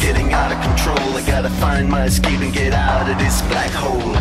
Getting out of control. I gotta find my escape and get out of this black hole.